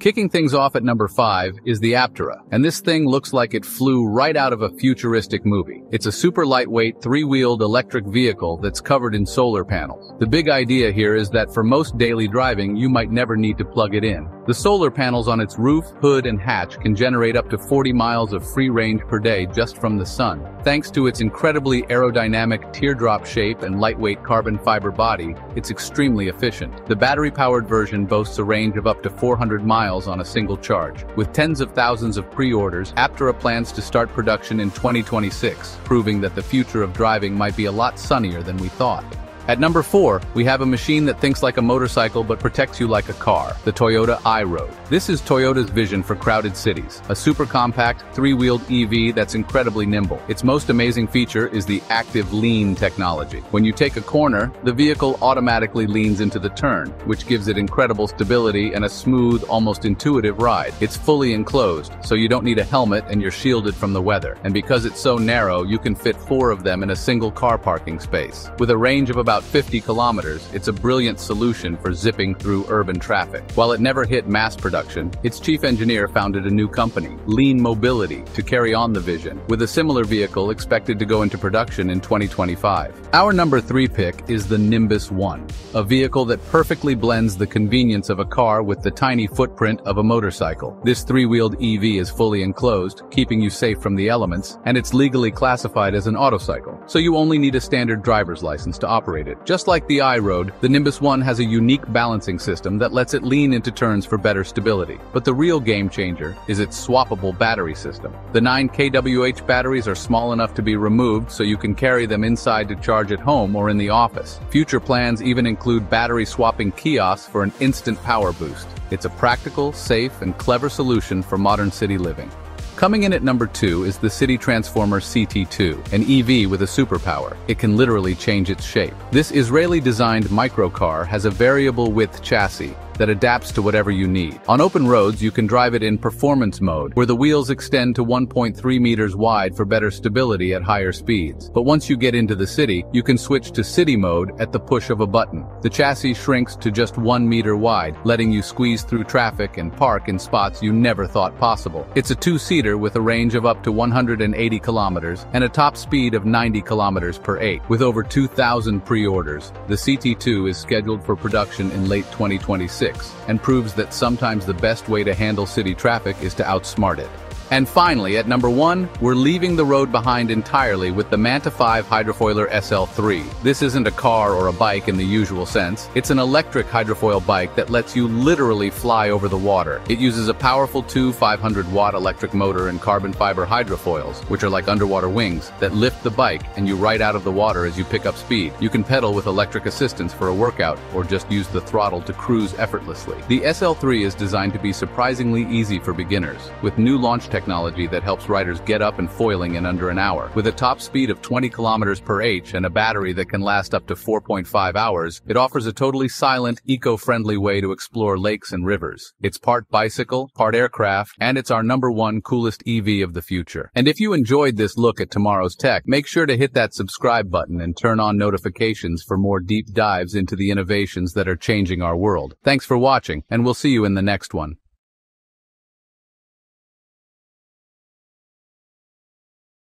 Kicking things off at number 5 is the Aptera, and this thing looks like it flew right out of a futuristic movie. It's a super lightweight, three-wheeled electric vehicle that's covered in solar panels. The big idea here is that for most daily driving, you might never need to plug it in. The solar panels on its roof, hood, and hatch can generate up to 40 miles of free range per day just from the sun. Thanks to its incredibly aerodynamic teardrop shape and lightweight carbon fiber body, it's extremely efficient. The battery-powered version boasts a range of up to 400 miles on a single charge. With tens of thousands of pre-orders, Aptera plans to start production in 2026, proving that the future of driving might be a lot sunnier than we thought. At number 4, we have a machine that thinks like a motorcycle but protects you like a car, the Toyota iRoad. This is Toyota's vision for crowded cities, a super compact, three-wheeled EV that's incredibly nimble. Its most amazing feature is the active lean technology. When you take a corner, the vehicle automatically leans into the turn, which gives it incredible stability and a smooth, almost intuitive ride. It's fully enclosed, so you don't need a helmet and you're shielded from the weather. And because it's so narrow, you can fit four of them in a single car parking space. With a range of about about 50 kilometers, it's a brilliant solution for zipping through urban traffic. While it never hit mass production, its chief engineer founded a new company, Lean Mobility, to carry on the vision, with a similar vehicle expected to go into production in 2025. Our number three pick is the Nimbus One, a vehicle that perfectly blends the convenience of a car with the tiny footprint of a motorcycle. This three-wheeled EV is fully enclosed, keeping you safe from the elements, and it's legally classified as an autocycle, so you only need a standard driver's license to operate Just like the iRoad, the Nimbus 1 has a unique balancing system that lets it lean into turns for better stability. But the real game changer is its swappable battery system. The 9 kWh batteries are small enough to be removed so you can carry them inside to charge at home or in the office. Future plans even include battery swapping kiosks for an instant power boost. It's a practical, safe, and clever solution for modern city living. Coming in at number 2 is the City Transformer CT2, an EV with a superpower. It can literally change its shape. This Israeli-designed microcar has a variable width chassis, that adapts to whatever you need. On open roads, you can drive it in performance mode, where the wheels extend to 1.3 meters wide for better stability at higher speeds. But once you get into the city, you can switch to city mode at the push of a button. The chassis shrinks to just one meter wide, letting you squeeze through traffic and park in spots you never thought possible. It's a two-seater with a range of up to 180 kilometers and a top speed of 90 kilometers per 8. With over 2,000 pre-orders, the CT2 is scheduled for production in late 2026 and proves that sometimes the best way to handle city traffic is to outsmart it. And finally, at number one, we're leaving the road behind entirely with the Manta 5 Hydrofoiler SL3. This isn't a car or a bike in the usual sense. It's an electric hydrofoil bike that lets you literally fly over the water. It uses a powerful two 500-watt electric motor and carbon fiber hydrofoils, which are like underwater wings, that lift the bike and you ride out of the water as you pick up speed. You can pedal with electric assistance for a workout or just use the throttle to cruise effortlessly. The SL3 is designed to be surprisingly easy for beginners, with new launch technology technology that helps riders get up and foiling in under an hour. With a top speed of 20 kilometers per h and a battery that can last up to 4.5 hours, it offers a totally silent, eco-friendly way to explore lakes and rivers. It's part bicycle, part aircraft, and it's our number one coolest EV of the future. And if you enjoyed this look at tomorrow's tech, make sure to hit that subscribe button and turn on notifications for more deep dives into the innovations that are changing our world. Thanks for watching, and we'll see you in the next one.